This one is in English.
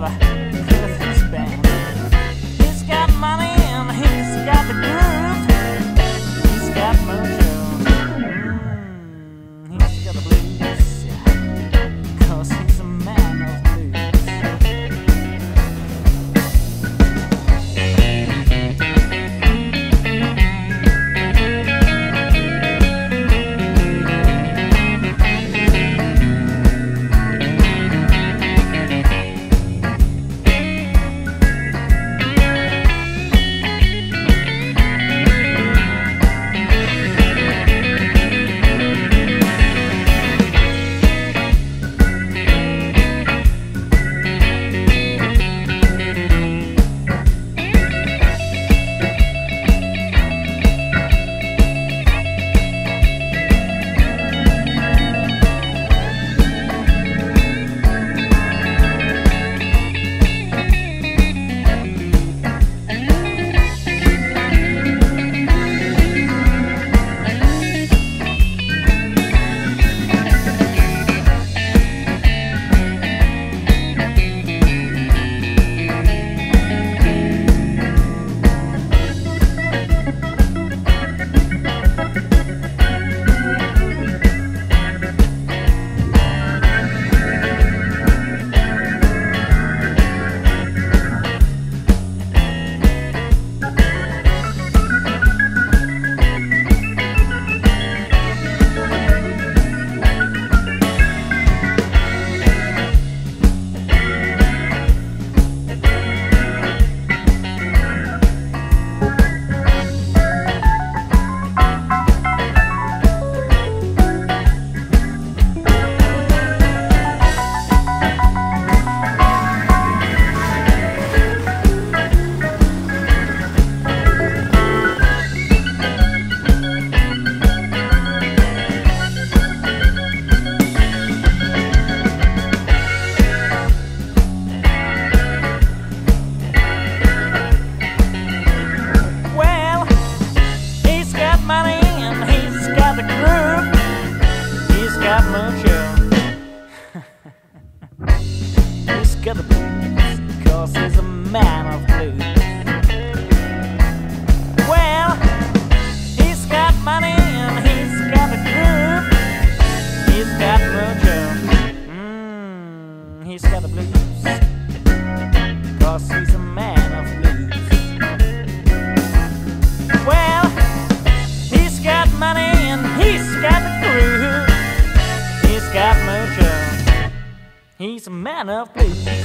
got got the he's a man of blues. Well, he's got money and he's got the. He's got mojo. He's a man of blues.